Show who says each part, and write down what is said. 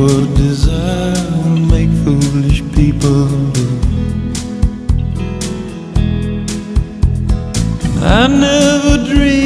Speaker 1: what desire will make foolish people do. I never dreamed